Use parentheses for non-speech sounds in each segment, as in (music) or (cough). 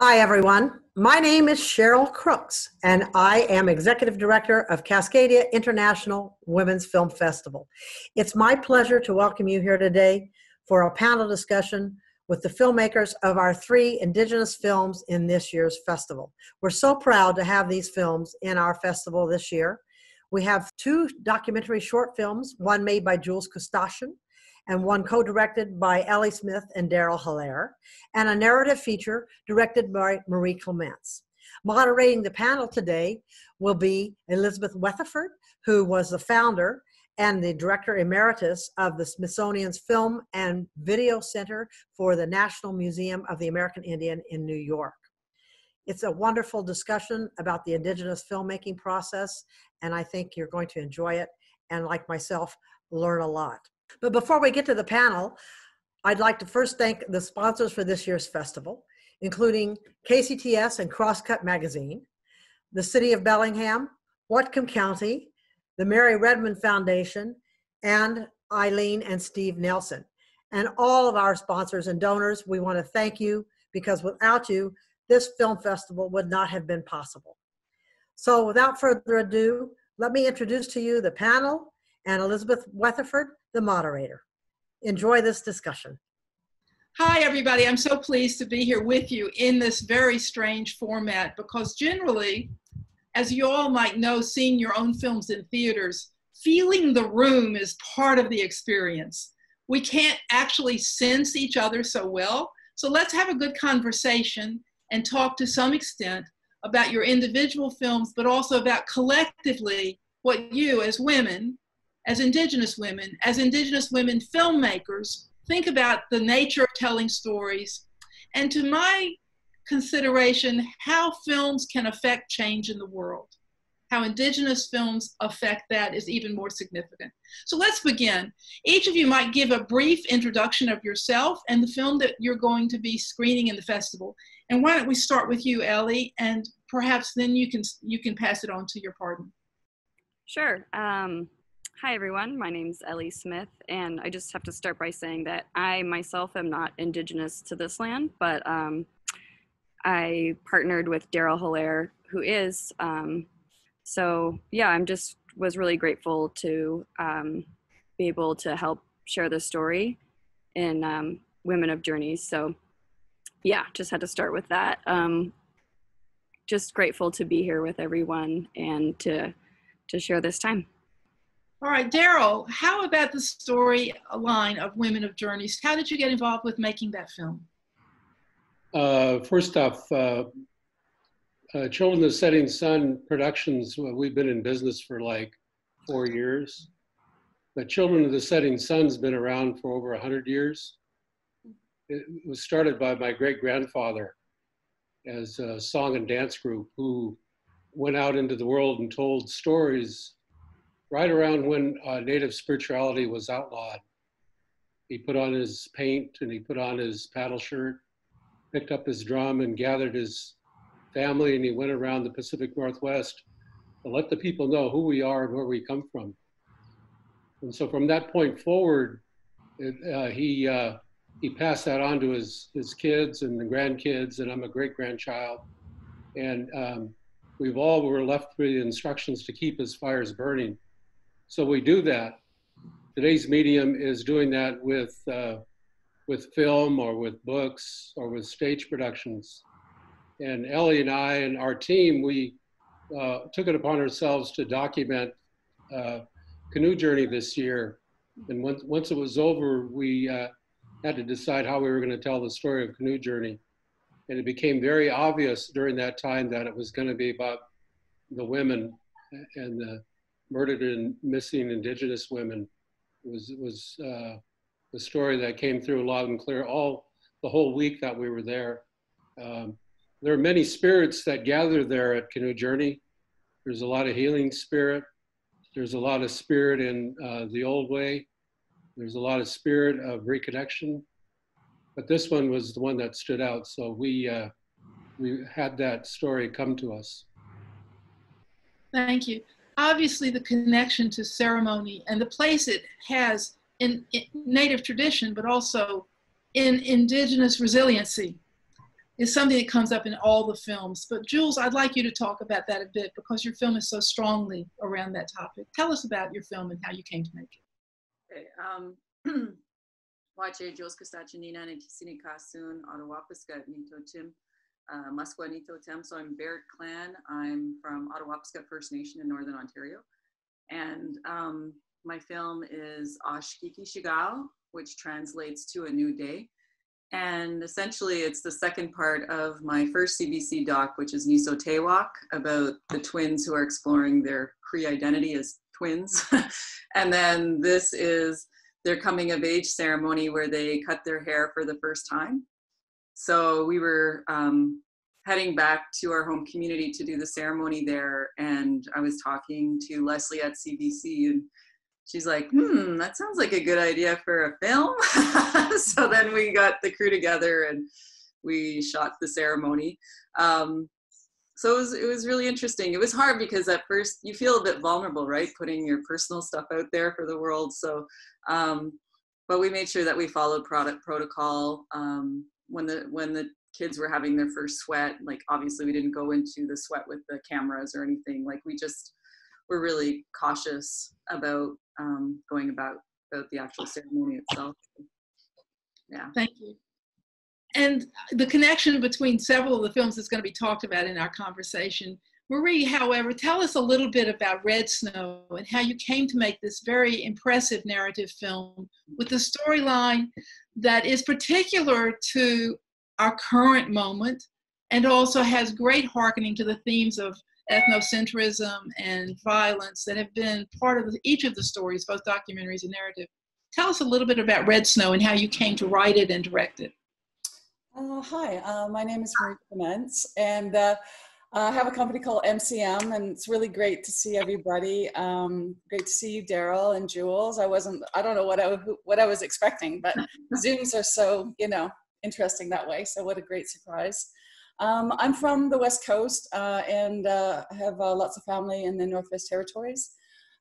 Hi, everyone. My name is Cheryl Crooks, and I am Executive Director of Cascadia International Women's Film Festival. It's my pleasure to welcome you here today for a panel discussion with the filmmakers of our three Indigenous films in this year's festival. We're so proud to have these films in our festival this year. We have two documentary short films, one made by Jules Koostachin and one co directed by Elli Smith and Darrell Hillaire, and a narrative feature directed by Marie Clements. Moderating the panel today will be Elizabeth Weatherford, who was the founder and the director emeritus of the Smithsonian's Film and Video Center for the National Museum of the American Indian in New York. It's a wonderful discussion about the Indigenous filmmaking process, and I think you're going to enjoy it and, like myself, learn a lot. But before we get to the panel, I'd like to first thank the sponsors for this year's festival, including KCTS and Crosscut Magazine, the City of Bellingham, Whatcom County, the Mary Redmond Foundation, and Eileen and Steve Nelson. And all of our sponsors and donors, we want to thank you because without you, this film festival would not have been possible. So without further ado, let me introduce to you the panel and Elizabeth Weatherford, the moderator. Enjoy this discussion. Hi, everybody. I'm so pleased to be here with you in this very strange format because generally, as you all might know, seeing your own films in theaters, feeling the room is part of the experience. We can't actually sense each other so well. So let's have a good conversation and talk to some extent about your individual films, but also about collectively what you as women as Indigenous women, as Indigenous women filmmakers, think about the nature of telling stories, and to my consideration, how films can affect change in the world. How Indigenous films affect that is even more significant. So let's begin. Each of you might give a brief introduction of yourself and the film that you're going to be screening in the festival. And why don't we start with you, Elli, and perhaps then you can you can pass it on to your partner. Sure. Um, Hi, everyone. My name's Elli Smith, and I just have to start by saying that I myself am not Indigenous to this land, but um, I partnered with Darrell Hillaire, who is. Um, so, yeah, I'm just was really grateful to um, be able to help share the story in um, Women of Journeys. So, yeah, just had to start with that. Um, just grateful to be here with everyone and to to share this time. All right, Darrell, how about the story line of Women of Journeys? How did you get involved with making that film? Uh, first off, uh, uh, Children of the Setting Sun Productions, well, we've been in business for like four years. But Children of the Setting Sun's been around for over 100 years. It was started by my great grandfather as a song and dance group who went out into the world and told stories right around when uh, native spirituality was outlawed. He put on his paint and he put on his paddle shirt, picked up his drum and gathered his family and he went around the Pacific Northwest to let the people know who we are and where we come from. And so from that point forward, it, uh, he, uh, he passed that on to his, his kids and the grandkids, and I'm a great grandchild. And um, we've all were left with instructions to keep his fires burning. So we do that. Today's medium is doing that with, uh, with film or with books or with stage productions. And Elli and I and our team, we uh, took it upon ourselves to document uh, Canoe Journey this year. And once, once it was over, we uh, had to decide how we were going to tell the story of Canoe Journey. And it became very obvious during that time that it was going to be about the women and the murdered and missing Indigenous women was was uh, the story that came through loud and clear all the whole week that we were there. Um, there are many spirits that gather there at Canoe Journey. There's a lot of healing spirit. There's a lot of spirit in uh, the old way. There's a lot of spirit of reconnection. But this one was the one that stood out. So we uh, we had that story come to us. Thank you obviously the connection to ceremony and the place it has in, in native tradition, but also in indigenous resiliency. is something that comes up in all the films. But Jules, I'd like you to talk about that a bit because your film is so strongly around that topic. Tell us about your film and how you came to make it. Okay. Um, (clears throat) Wache Jules and Tisini Kasun, Attawapiskat Nito Tim, uh, Nito So I'm Barrett Clan. I'm from Attawapiskat First Nation in Northern Ontario. And um, my film is Oshkikishikaw, which translates to a new day. And essentially, it's the second part of my first CBC doc, which is Niso Tewak, about the twins who are exploring their Cree identity as twins. (laughs) and then this is their coming of age ceremony where they cut their hair for the first time. So we were um, heading back to our home community to do the ceremony there, and I was talking to Leslie at CBC, and she's like, hmm, that sounds like a good idea for a film. (laughs) so then we got the crew together and we shot the ceremony. Um, so it was, it was really interesting. It was hard because at first you feel a bit vulnerable, right? Putting your personal stuff out there for the world. So, um, but we made sure that we followed product protocol. Um, when the when the kids were having their first sweat, like obviously we didn't go into the sweat with the cameras or anything. Like we just were really cautious about um, going about, about the actual ceremony itself. Yeah. Thank you. And the connection between several of the films is going to be talked about in our conversation. Marie, however, tell us a little bit about Red Snow and how you came to make this very impressive narrative film with a storyline that is particular to our current moment and also has great hearkening to the themes of ethnocentrism and violence that have been part of each of the stories, both documentaries and narrative. Tell us a little bit about Red Snow and how you came to write it and direct it. Uh, hi, uh, my name is Marie Clements, and uh, I have a company called MCM, and it's really great to see everybody. Um, great to see you, Darrell and Jules. I wasn't, I don't know what I what I was expecting, but (laughs) Zooms are so you know interesting that way. So what a great surprise. Um, I'm from the West Coast uh, and uh, have uh, lots of family in the Northwest Territories.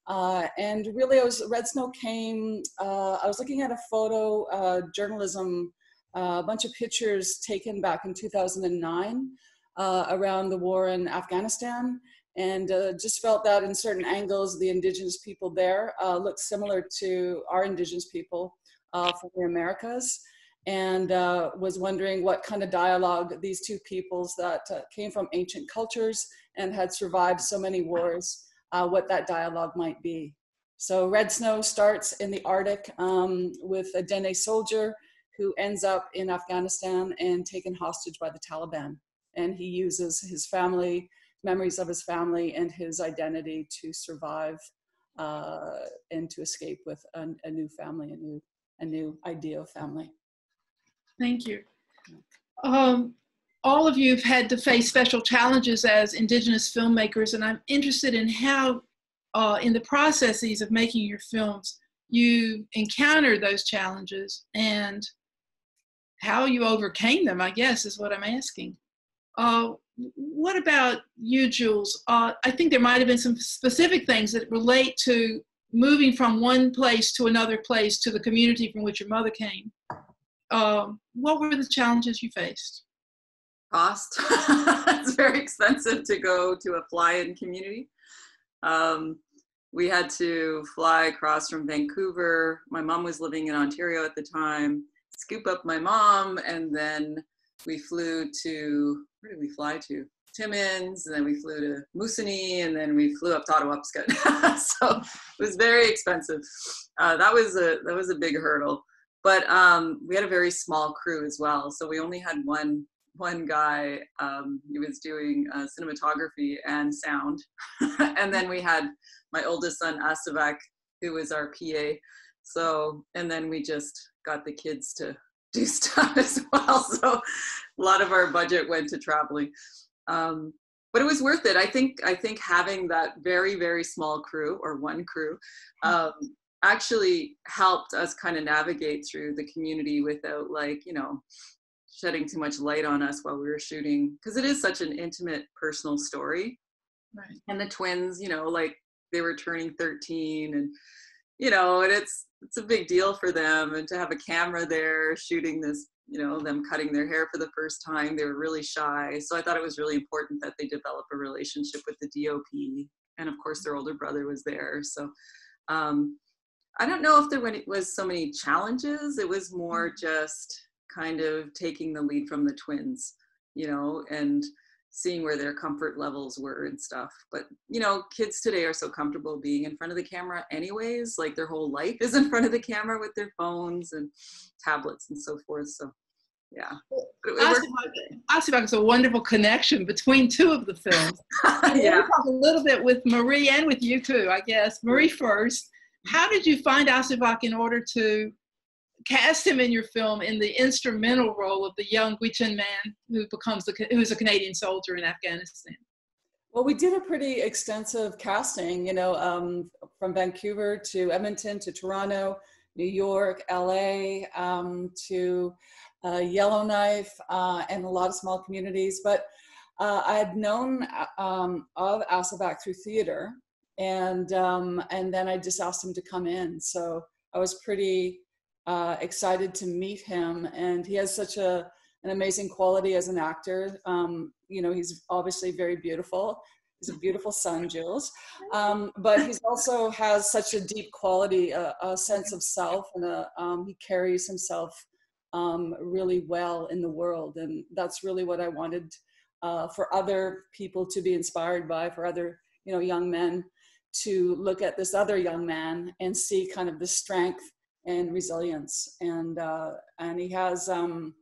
Uh, and really, I was Red Snow came. Uh, I was looking at a photo uh, journalism, a bunch of pictures taken back in 2009 around the war in Afghanistan, and just felt that in certain angles, the indigenous people there looked similar to our indigenous people from the Americas and uh, was wondering what kind of dialogue these two peoples that uh, came from ancient cultures and had survived so many wars, uh, what that dialogue might be. So Red Snow starts in the Arctic um, with a Dene soldier who ends up in Afghanistan and taken hostage by the Taliban. And he uses his family, memories of his family and his identity to survive uh, and to escape with a, a new family, a new, a new idea of family. Thank you. Um, all of you have had to face special challenges as Indigenous filmmakers, and I'm interested in how, uh, in the processes of making your films, you encountered those challenges and how you overcame them, I guess, is what I'm asking. Uh, what about you, Jules? Uh, I think there might have been some specific things that relate to moving from one place to another place to the community from which your mother came um, what were the challenges you faced? Cost. (laughs) it's very expensive to go to a fly-in community. Um, we had to fly across from Vancouver. My mom was living in Ontario at the time. Scoop up my mom, and then we flew to where did we fly to? Timmins, and then we flew to Moosonee, and then we flew up to Attawapiskat. (laughs) so it was very expensive. Uh, that was a that was a big hurdle but um, we had a very small crew as well. So we only had one one guy. Um, he was doing uh, cinematography and sound, (laughs) and then we had my oldest son Asivak, who was our PA. So and then we just got the kids to do (laughs) stuff as well. So a lot of our budget went to traveling. Um, but it was worth it. I think I think having that very very small crew or one crew um, actually helped us kind of navigate through the community without like you know shedding too much light on us while we were shooting because it is such an intimate personal story right. and the twins you know like they were turning 13 and you know and it's it's a big deal for them and to have a camera there shooting this you know, them cutting their hair for the first time. They were really shy. So I thought it was really important that they develop a relationship with the DOP. And of course, their older brother was there. So um, I don't know if there was so many challenges. It was more just kind of taking the lead from the twins, you know, and seeing where their comfort levels were and stuff. But you know, kids today are so comfortable being in front of the camera anyways, like their whole life (laughs) is in front of the camera with their phones and tablets and so forth. So yeah. Asivak is a wonderful connection between two of the films. (laughs) yeah. talk a little bit with Marie and with you too, I guess. Marie first. Mm-hmm. How did you find Asivak in order to cast him in your film in the instrumental role of the young Gwich'in man who becomes the who is a Canadian soldier in Afghanistan. Well, we did a pretty extensive casting, you know, um, from Vancouver to Edmonton to Toronto, New York, LA, um, to uh, Yellowknife, uh, and a lot of small communities. But uh, I had known um, of Asivak through theater, and um, and then I just asked him to come in. So I was pretty uh, excited to meet him. And he has such a, an amazing quality as an actor. Um, you know, he's obviously very beautiful. He's a beautiful son, Jules. Um, but he also has such a deep quality, a, a sense of self, and a, um, he carries himself um, really well in the world. And that's really what I wanted uh, for other people to be inspired by, for other, you know, young men to look at this other young man and see kind of the strength and resilience. And uh, and he has um,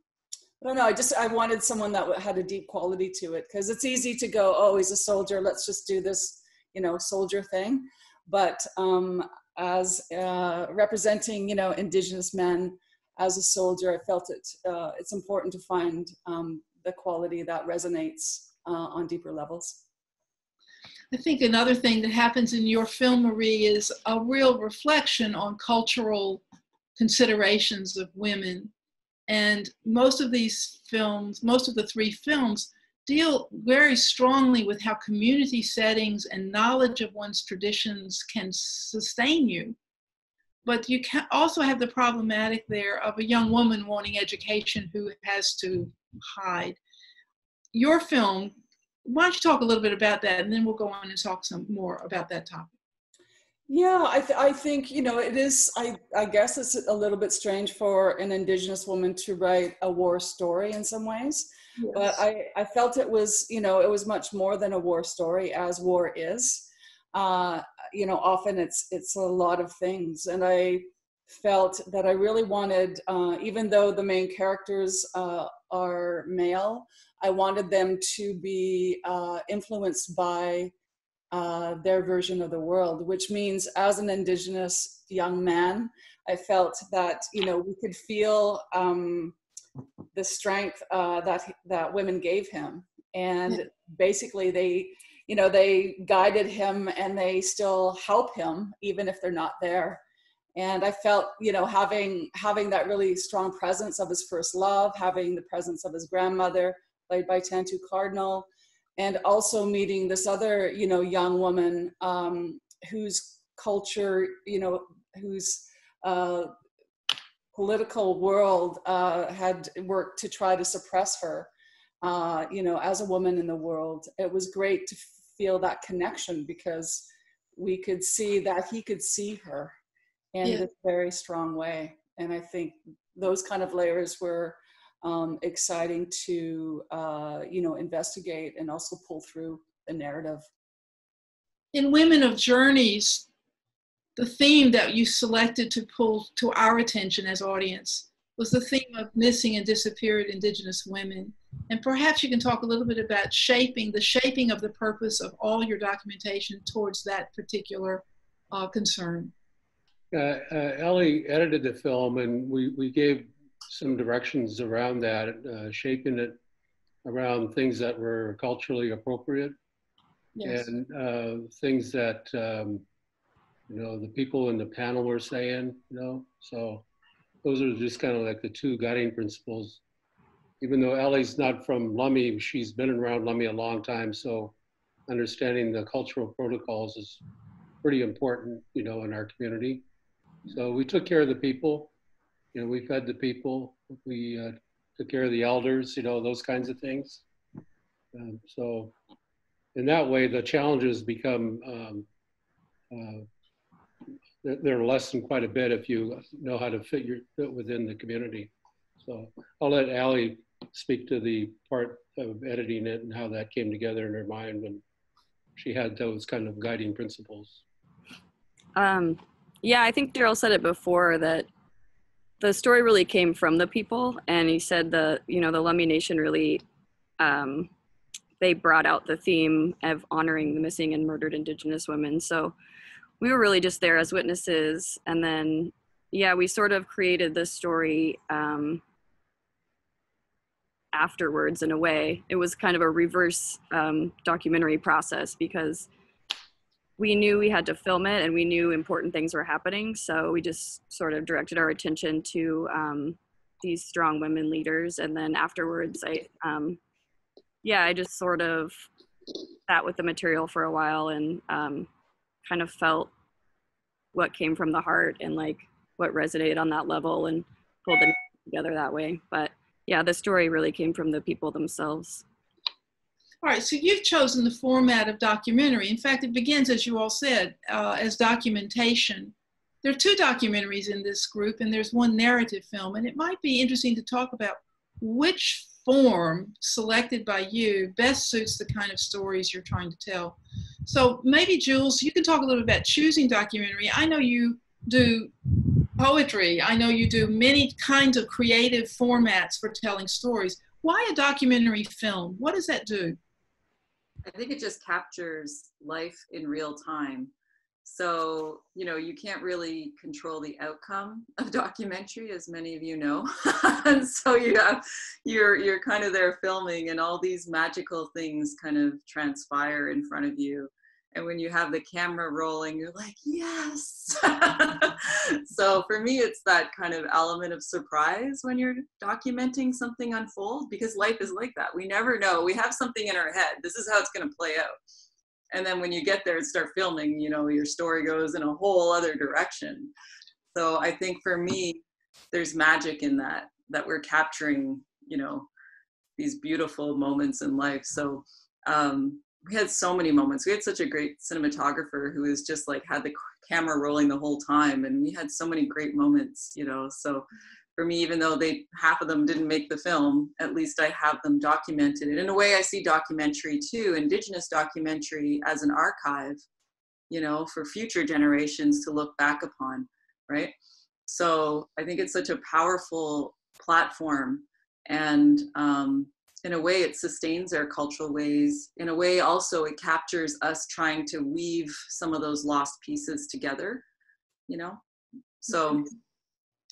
I don't know. I just I wanted someone that had a deep quality to it because it's easy to go, oh, he's a soldier. Let's just do this, you know, soldier thing. But um, as uh, representing, you know, Indigenous men as a soldier, I felt it. Uh, it's important to find um, the quality that resonates uh, on deeper levels. I think another thing that happens in your film, Marie, is a real reflection on cultural considerations of women. And most of these films, most of the three films, deal very strongly with how community settings and knowledge of one's traditions can sustain you. But you can also have the problematic there of a young woman wanting education who has to hide. Your film why don't you talk a little bit about that and then we'll go on and talk some more about that topic yeah i, th- I think you know it is I, I guess it's a little bit strange for an indigenous woman to write a war story in some ways yes. but I, I felt it was you know it was much more than a war story as war is uh, you know often it's it's a lot of things and i felt that i really wanted uh, even though the main characters uh, are male I wanted them to be uh, influenced by uh, their version of the world, which means as an Indigenous young man, I felt that you know we could feel um, the strength uh, that that women gave him, and basically they, you know, they guided him and they still help him even if they're not there. And I felt, you know, having having that really strong presence of his first love, having the presence of his grandmother, played by Tantoo Cardinal, and also meeting this other, you know, young woman um, whose culture, you know, whose uh, political world uh, had worked to try to suppress her, uh, you know, as a woman in the world. It was great to feel that connection because we could see that he could see her in yeah. this very strong way. And I think those kind of layers were um, exciting to uh, you know investigate and also pull through the narrative. In Women of Journeys, the theme that you selected to pull to our attention as audience was the theme of missing and disappeared Indigenous women. And perhaps you can talk a little bit about shaping the shaping of the purpose of all your documentation towards that particular uh, concern. Uh, uh, Elli edited the film, and we, we gave some directions around that, uh, shaping it around things that were culturally appropriate yes. and uh, things that um, you know the people in the panel were saying. You know, so those are just kind of like the two guiding principles. Even though Elli's not from Lummi, she's been around Lummi a long time, so understanding the cultural protocols is pretty important, you know, in our community. So we took care of the people you know, we fed the people. We uh, took care of the elders, you know, those kinds of things. Um, so in that way, the challenges become, um, uh, they're, lessened quite a bit if you know how to fit, your, fit within the community. So I'll let Allie speak to the part of editing it and how that came together in her mind when she had those kind of guiding principles. Um, yeah, I think Darrell said it before that the story really came from the people, and he said the you know the Lummi Nation really um, they brought out the theme of honoring the missing and murdered Indigenous women. So we were really just there as witnesses, and then yeah, we sort of created this story um, afterwards in a way. It was kind of a reverse um, documentary process because we knew we had to film it and we knew important things were happening. So we just sort of directed our attention to um, these strong women leaders. And then afterwards, I, um, yeah, I just sort of sat with the material for a while and um, kind of felt what came from the heart and like what resonated on that level and pulled them together that way. But yeah, the story really came from the people themselves. All right, so you've chosen the format of documentary. In fact, it begins, as you all said, uh, as documentation. There are two documentaries in this group, and there's one narrative film. And it might be interesting to talk about which form selected by you best suits the kind of stories you're trying to tell. So maybe, Jules, you can talk a little bit about choosing documentary. I know you do poetry, I know you do many kinds of creative formats for telling stories. Why a documentary film? What does that do? I think it just captures life in real time. So, you know, you can't really control the outcome (laughs) of documentary, as many of you know. (laughs) and so you have you're you're kind of there filming and all these magical things kind of transpire in front of you and when you have the camera rolling you're like yes. (laughs) So for me it's that kind of element of surprise when you're documenting something unfold because life is like that. We never know. We have something in our head. This is how it's going to play out. And then when you get there and start filming you know your story goes in a whole other direction. So i think for me there's magic in that that we're capturing you know these beautiful moments in life. So um, we had so many moments. We had such a great cinematographer who was just like had the camera rolling the whole time, and we had so many great moments, you know. So for me, even though they half of them didn't make the film, at least I have them documented. And in a way, I see documentary too, Indigenous documentary as an archive, you know, for future generations to look back upon, right? So I think it's such a powerful platform, and um, in a way it sustains our cultural ways. In a way also it captures us trying to weave some of those lost pieces together you know? So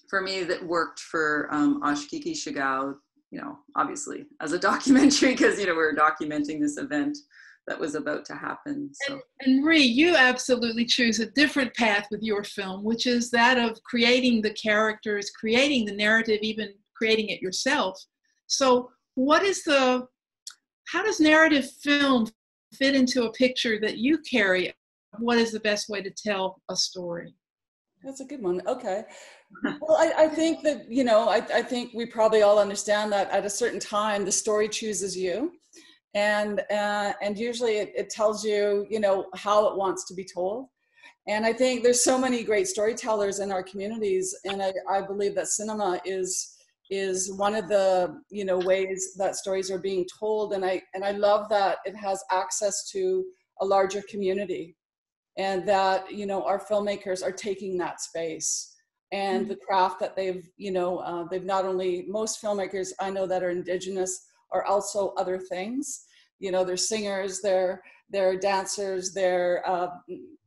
for me that worked for um, Oshkikishikaw, you know obviously as a (laughs) documentary because you know we are documenting this event that was about to happen so. and, and you absolutely choose a different path with your film which is that of creating the characters creating the narrative even creating it yourself. So what is the how does narrative film fit into a picture that you carry? What is the best way to tell a story? That's a good one. Okay. (laughs) Well I, I, think that you know I, I think we probably all understand that at a certain time the story chooses you. And uh, and usually it, it tells you you know how it wants to be told. And i think there's so many great storytellers in our communities. And i, I believe that cinema is is one of the you know ways that stories are being told. And i and i love that it has access to a larger community and that you know our filmmakers are taking that space and mm-hmm. the craft that they've you know uh, they've not only most filmmakers i know that are indigenous are also other things. You know they're singers they're they're dancers they're uh,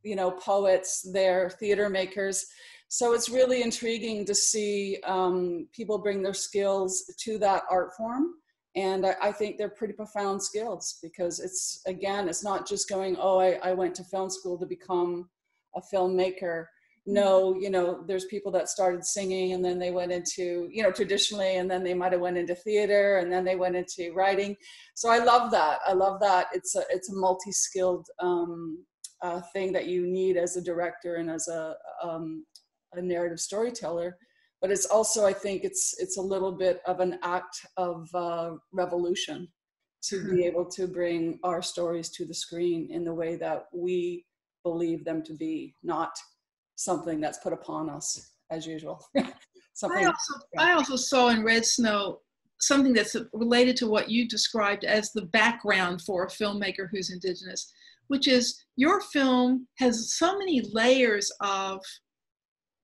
you know poets they're theater makers so it's really intriguing to see um, people bring their skills to that art form. And I, I, think they're pretty profound skills because it's, again, it's not just going, oh, I, I went to film school to become a filmmaker. No, you know, there's people that started singing and then they went into, you know, traditionally, and then they might have went into theater and then they went into writing. So I love that. I love that. It's a, it's a multi-skilled um, uh, thing that you need as a director and as a, um, a narrative storyteller but it's also I think it's it's a little bit of an act of uh, revolution to be able to bring our stories to the screen in the way that we believe them to be, not something that's put upon us as usual. (laughs) something. I also, I also saw in Red Snow something that's related to what you described as the background for a filmmaker who's indigenous, which is your film has so many layers of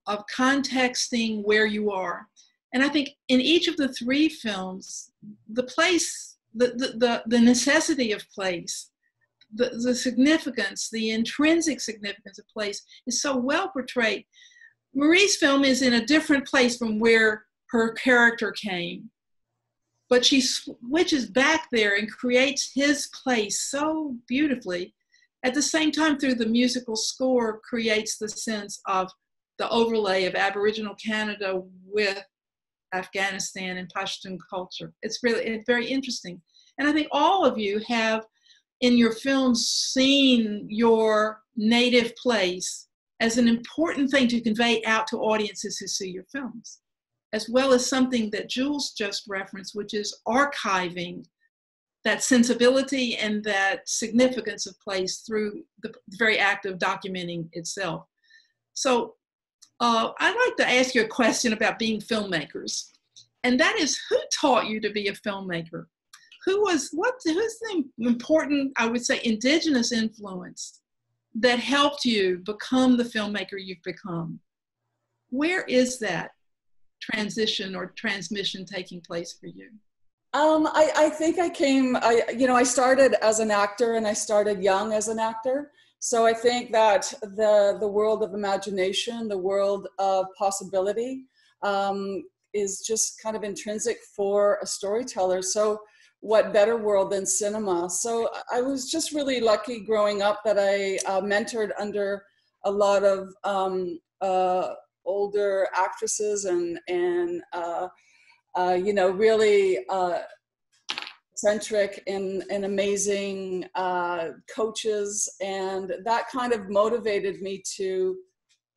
of contexting where you are. And I think in each of the three films, the place, the the the, the necessity of place, the, the significance, the intrinsic significance of place is so well portrayed. Marie's film is in a different place from where her character came but she switches back there and creates his place so beautifully at the same time through the musical score creates the sense of the overlay of aboriginal canada with afghanistan and pashtun culture it's really it's very interesting and i think all of you have in your films seen your native place as an important thing to convey out to audiences who see your films as well as something that Jules just referenced, which is archiving that sensibility and that significance of place through the very act of documenting itself. So uh, I'd like to ask you a question about being filmmakers. And that is who taught you to be a filmmaker? Who was, what, who's the important, I would say, indigenous influence that helped you become the filmmaker you've become? Where is that? transition or transmission taking place for you? Um, I, I think I came, I, you know, I started as an actor and I started young as an actor. So I think that the, the world of imagination, the world of possibility um, is just kind of intrinsic for a storyteller. So what better world than cinema? So I was just really lucky growing up that I uh, mentored under a lot of um, uh, older actresses and and uh, uh, you know really uh, eccentric and, and amazing uh, coaches and that kind of motivated me to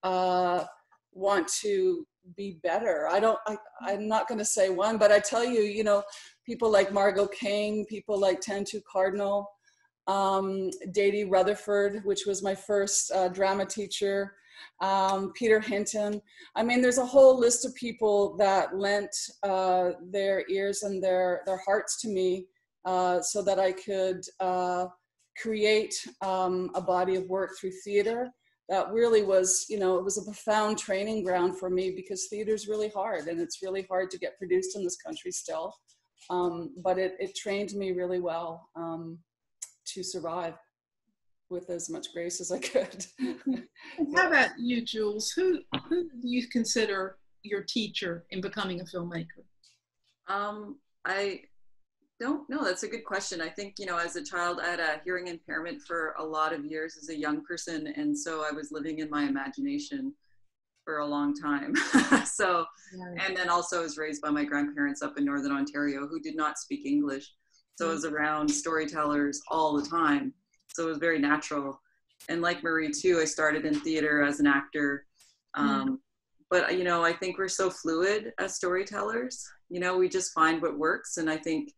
uh, want to be better. I don't I, i'm not going to say one but i tell you you know people like Margo Kane people like Tantoo Cardinal um, Dede Rutherford, which was my first uh, drama teacher, um, Peter Hinton. I mean, there's a whole list of people that lent uh, their ears and their, their hearts to me uh, so that I could uh, create um, a body of work through theater. That really was, you know, it was a profound training ground for me because theater is really hard and it's really hard to get produced in this country still. Um, but it, it trained me really well um, to survive with as much grace as I could. (laughs) (laughs) How about you, Jules? Who who do you consider your teacher in becoming a filmmaker? Um, I don't know. That's a good question. I think you know, as a child, I had a hearing impairment for a lot of years as a young person, and so I was living in my imagination for a long time. (laughs) so, and then also I was raised by my grandparents up in Northern Ontario who did not speak English. So I was around storytellers all the time so it was very natural. And like marie too i started in theater as an actor. Mm-hmm. um, mm. but you know i think we're so fluid as storytellers. You know we just find what works. And i think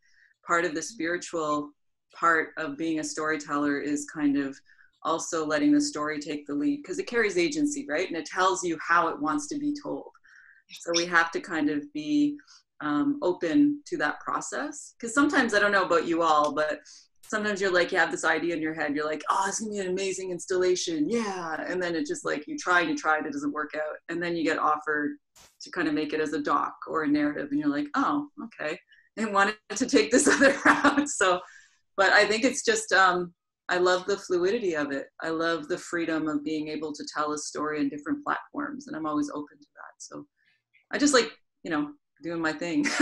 part of the spiritual part of being a storyteller is kind of also letting the story take the lead because it carries agency right? And it tells you how it wants to be told. So we have to kind of be um, open to that process. Because sometimes i don't know about you all but sometimes you're like you have this idea in your head you're like oh it's gonna be an amazing installation. Yeah. And then it just like you try and you try and it doesn't work out. And then you get offered to kind of make it as a doc or a narrative and you're like oh okay. And wanted to take this (laughs) other route. So but i think it's just um i love the fluidity of it. I love the freedom of being able to tell a story on different platforms and i'm always open to that. So i just like you know doing my thing. (laughs)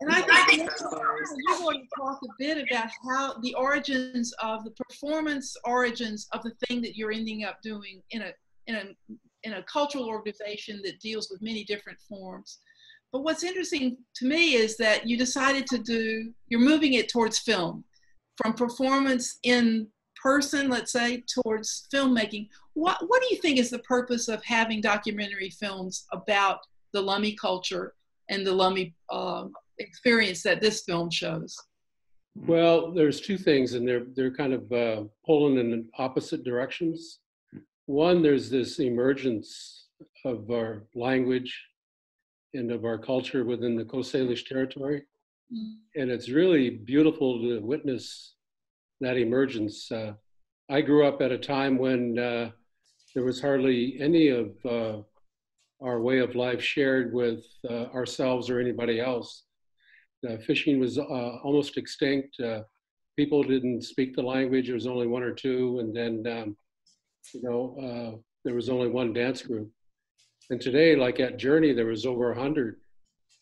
And I you're going to talk a bit about how the origins of the performance origins of the thing that you're ending up doing in a in a in a cultural organization that deals with many different forms. But what's interesting to me is that you decided to do you're moving it towards film, from performance in person, let's say, towards filmmaking. what, what do you think is the purpose of having documentary films about the Lummi culture and the Lummi um, experience that this film shows? Well, there's two things, and they're they're kind of uh, pulling in opposite directions. One, there's this emergence of our language and of our culture within the Coast Salish territory, Mm. and it's really beautiful to witness that emergence. Uh, I grew up at a time when uh, there was hardly any of uh, our way of life shared with uh, ourselves or anybody else. Uh, fishing was uh, almost extinct. Uh, people didn't speak the language. There was only one or two, and then um, you know uh, there was only one dance group. And today, like at Journey, there was over a hundred,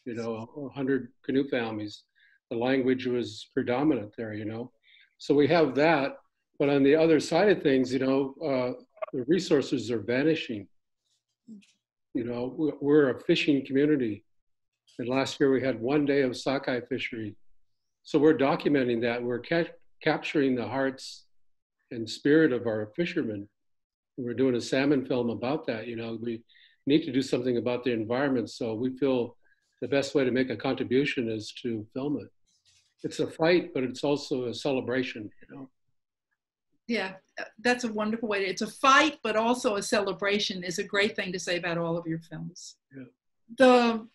you know, a hundred canoe families. The language was predominant there, you know. So we have that, but on the other side of things, you know, uh, the resources are vanishing. You know, we're a fishing community. And last year we had one day of sockeye fishery. So we're documenting that. We're ca- capturing the hearts and spirit of our fishermen. We're doing a salmon film about that. You know, we need to do something about the environment. So we feel the best way to make a contribution is to film it. It's a fight, but it's also a celebration, you know. Yeah, that's a wonderful way. To, it's a fight, but also a celebration is a great thing to say about all of your films. Yeah. The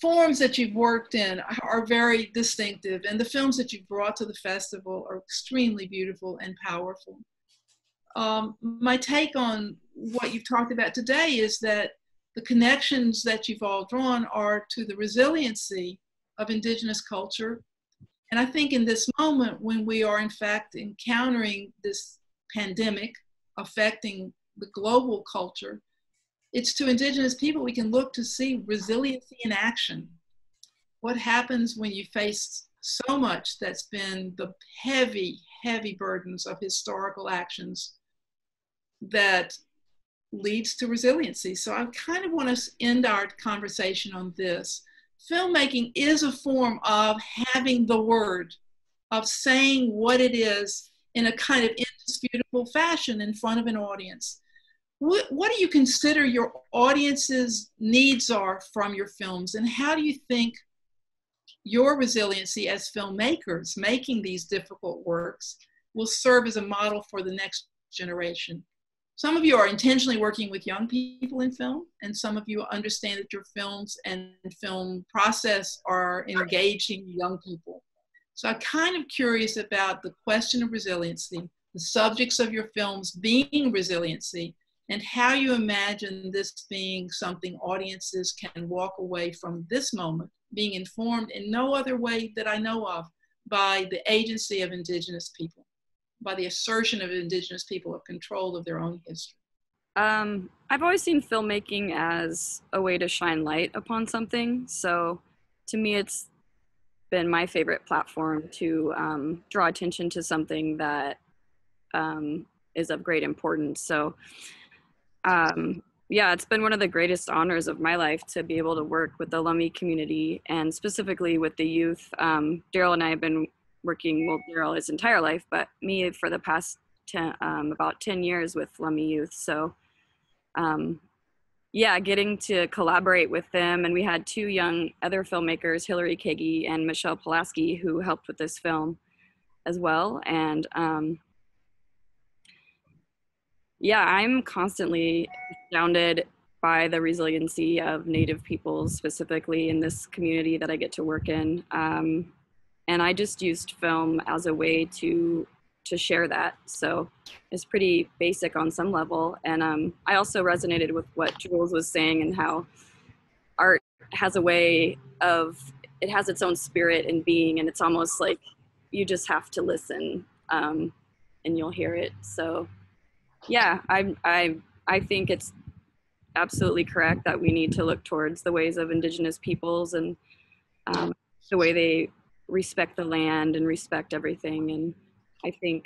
forms that you've worked in are very distinctive, and the films that you've brought to the festival are extremely beautiful and powerful. Um, my take on what you've talked about today is that the connections that you've all drawn are to the resiliency of Indigenous culture and I think in this moment, when we are in fact encountering this pandemic affecting the global culture, it's to Indigenous people we can look to see resiliency in action. What happens when you face so much that's been the heavy, heavy burdens of historical actions that leads to resiliency? So I kind of want to end our conversation on this filmmaking is a form of having the word, of saying what it is in a kind of indisputable fashion in front of an audience. What, do you consider your audience's needs are from your films, and how do you think your resiliency as filmmakers making these difficult works will serve as a model for the next generation? Some of you are intentionally working with young people in film, and some of you understand that your films and film process are engaging young people. So I'm kind of curious about the question of resiliency, the subjects of your films being resiliency, and how you imagine this being something audiences can walk away from this moment being informed in no other way that I know of by the agency of Indigenous people by the assertion of indigenous people of control of their own history? Um, I've always seen filmmaking as a way to shine light upon something. So to me, it's been my favorite platform to um, draw attention to something that um, is of great importance. So, um, yeah, it's been one of the greatest honors of my life to be able to work with the Lummi community and specifically with the youth. Um, Darrell and I have been working well Darrell his entire life, but me for the past 10, um, about 10 years with Lummi Youth. So um, yeah, getting to collaborate with them. And we had two young other filmmakers, Hillary Kagi and Michelle Pulaski, who helped with this film as well. And um, yeah, I'm constantly astounded by the resiliency of Native peoples, specifically in this community that I get to work in. Um, and I just used film as a way to to share that. So it's pretty basic on some level. And um, I also resonated with what Jules was saying and how art has a way of it has its own spirit and being, and it's almost like you just have to listen um, and you'll hear it. So yeah, I I I think it's absolutely correct that we need to look towards the ways of indigenous peoples and um, the way they respect the land and respect everything. And i think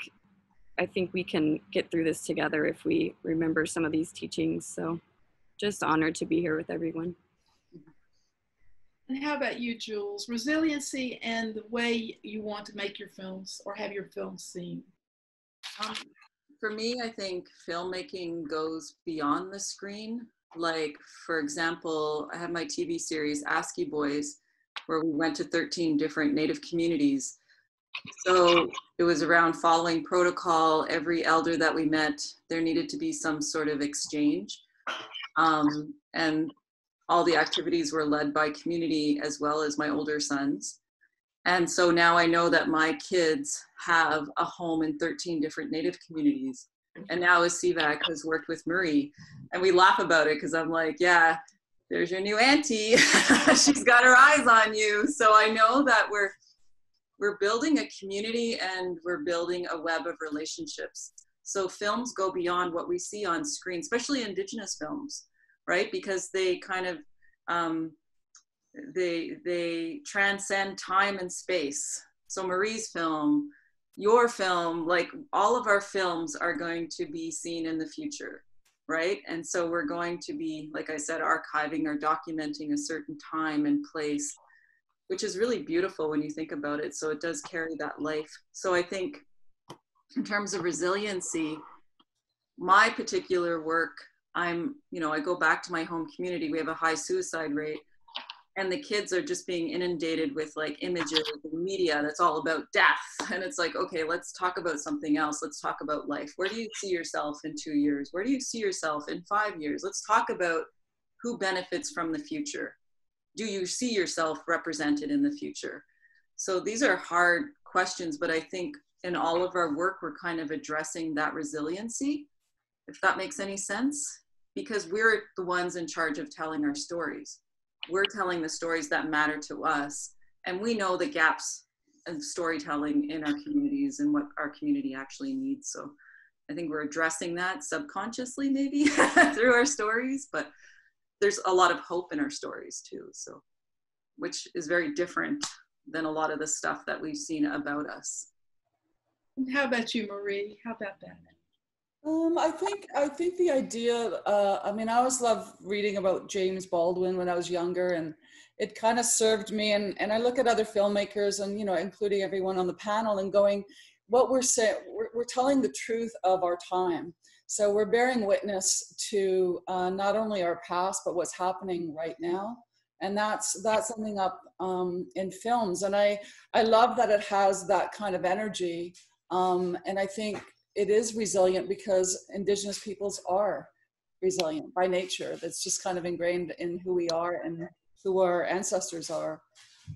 i think we can get through this together if we remember some of these teachings. So just honored to be here with everyone. And how about you jules? Resiliency and the way you want to make your films or have your films seen? Um, For me, I think filmmaking goes beyond the screen. Like, for example, I have my TV series, AskiBOYZ, where we went to 13 different Native communities. So it was around following protocol. Every elder that we met, there needed to be some sort of exchange. Um, and all the activities were led by community as well as my older sons. And so now I know that my kids have a home in 13 different Native communities. And now as CVAC has worked with Marie, and we laugh about it because I'm like, yeah, there's your new auntie. (laughs) She's got her eyes on you. So I know that we're we're building a community and we're building a web of relationships. So films go beyond what we see on screen, especially Indigenous films, right? Because they kind of um, they they transcend time and space. So Marie's film, your film, like all of our films are going to be seen in the future, right? And so we're going to be, like I said, archiving or documenting a certain time and place, which is really beautiful when you think about it. So it does carry that life. So I think in terms of resiliency, my particular work, I'm, you know, I go back to my home community. We have a high suicide rate and the kids are just being inundated with like images and media that's all about death. (laughs) And it's like okay let's talk about something else. Let's talk about life. Where do you see yourself in two years? Where do you see yourself in five years? Let's talk about who benefits from the future. Do you see yourself represented in the future? So these are hard questions but i think in all of our work we're kind of addressing that resiliency if that makes any sense because we're the ones in charge of telling our stories we're telling the stories that matter to us. And we know the gaps in storytelling in our communities and what our community actually needs. So i think we're addressing that subconsciously maybe (laughs) through our stories but there's a lot of hope in our stories too. So which is very different than a lot of the stuff that we've seen about us. How about you marie? How about that um, I think I think the idea. Uh, I mean, I always loved reading about James Baldwin when I was younger, and it kind of served me. And and I look at other filmmakers, and you know, including everyone on the panel, and going, what we're saying, we're, we're telling the truth of our time. So we're bearing witness to uh, not only our past, but what's happening right now. And that's that's ending up um, in films, and I I love that it has that kind of energy. Um, and I think it is resilient because indigenous peoples are resilient by nature. That's just kind of ingrained in who we are and who our ancestors are.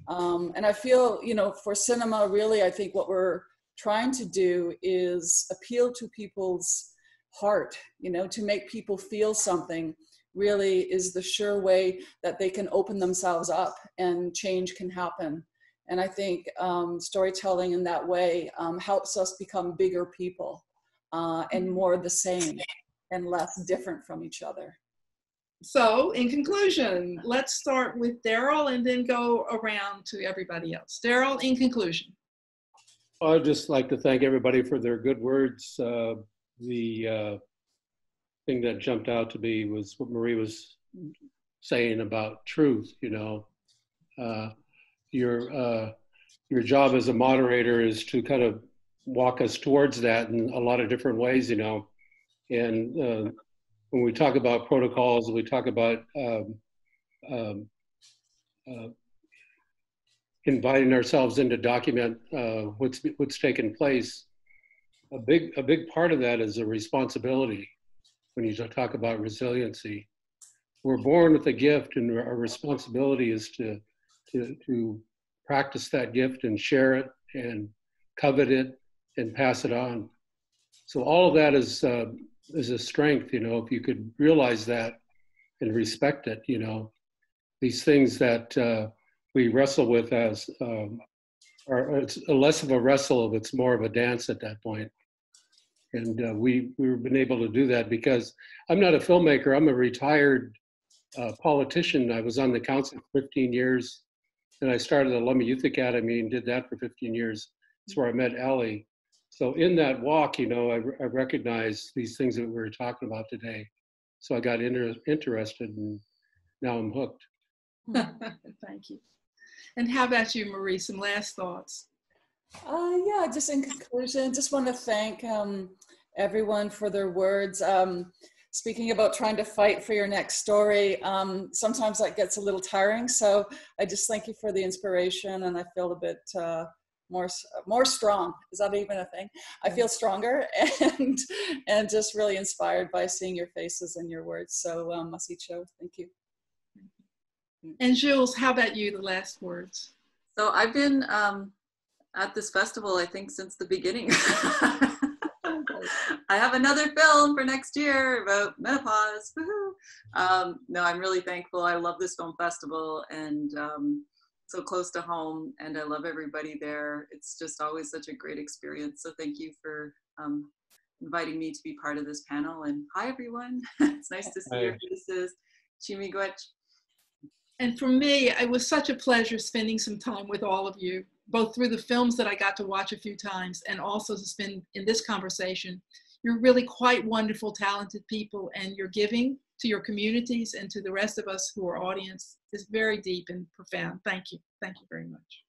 Um, and i feel you know for cinema really i think what we're trying to do is appeal to people's heart you know to make people feel something really is the sure way that they can open themselves up and change can happen. And I think um, storytelling in that way um, helps us become bigger people uh, and more the same and less different from each other. So, in conclusion, let's start with Darrell and then go around to everybody else. Darrell, in conclusion. I'd just like to thank everybody for their good words. Uh, the uh, thing that jumped out to me was what Marie was saying about truth. You know, uh, your uh, your job as a moderator is to kind of walk us towards that in a lot of different ways, you know. And uh, when we talk about protocols, we talk about um, um, uh, inviting ourselves in to document uh, what's what's taken place. A big a big part of that is a responsibility. When you talk about resiliency, we're born with a gift, and our responsibility is to to to practice that gift and share it and covet it and pass it on. So all of that is uh, is a strength, you know. If you could realize that and respect it, you know, these things that uh, we wrestle with as um, are it's less of a wrestle, it's more of a dance at that point. And uh, we we've been able to do that because I'm not a filmmaker. I'm a retired uh, politician. I was on the council for 15 years, and I started the Lummi Youth Academy and did that for 15 years. That's where I met Elli so in that walk, you know, I, I recognized these things that we were talking about today. So I got inter- interested and now I'm hooked. (laughs) Thank you. And how about you, Marie? Some last thoughts? Uh, yeah, just in conclusion, just want to thank um, everyone for their words. Um, speaking about trying to fight for your next story, um, sometimes that gets a little tiring. So I just thank you for the inspiration, and I feel a bit uh, more more strong. Is that even a thing? I feel stronger (laughs) and and just really inspired by seeing your faces and your words. So um, Masicho, thank you. And Jules, how about you? The last words. So I've been um, at this festival, I think, since the beginning. (laughs) I have another film for next year about menopause. Um, no, I'm really thankful. I love this film festival and um, so close to home, and I love everybody there. It's just always such a great experience. So thank you for um, inviting me to be part of this panel. And hi, everyone. (laughs) it's nice to see Hi. your faces. Chimigwech. And for me, it was such a pleasure spending some time with all of you, both through the films that I got to watch a few times and also to spend in this conversation. You're really quite wonderful, talented people, and your giving to your communities and to the rest of us who are audience is very deep and profound. Thank you. Thank you very much.